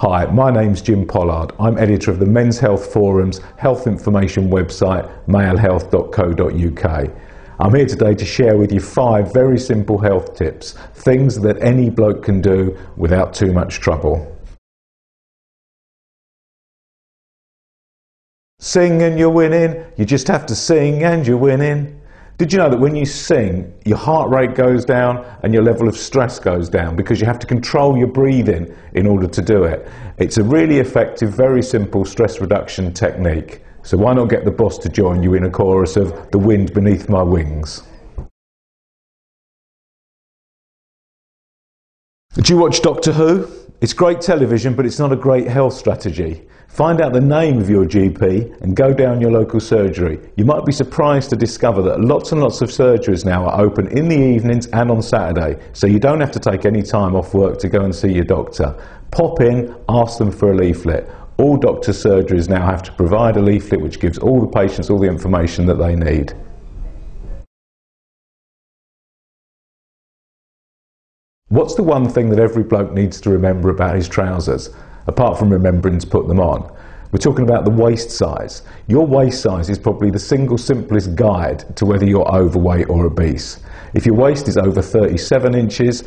Hi, my name's Jim Pollard. I'm editor of the Men's Health Forum's health information website, malehealth.co.uk. I'm here today to share with you five very simple health tips, things that any bloke can do without too much trouble. Sing and you're winning, you just have to sing and you're winning. Did you know that when you sing, your heart rate goes down and your level of stress goes down because you have to control your breathing in order to do it? It's a really effective, very simple stress reduction technique. So why not get the boss to join you in a chorus of The Wind Beneath My Wings? Do you watch Doctor Who? It's great television, but it's not a great health strategy. Find out the name of your GP and go down your local surgery. You might be surprised to discover that lots and lots of surgeries now are open in the evenings and on Saturday, so you don't have to take any time off work to go and see your doctor. Pop in, ask them for a leaflet. All doctor surgeries now have to provide a leaflet which gives all the patients all the information that they need. What's the one thing that every bloke needs to remember about his trousers, apart from remembering to put them on? We're talking about the waist size. Your waist size is probably the single simplest guide to whether you're overweight or obese. If your waist is over 37 inches,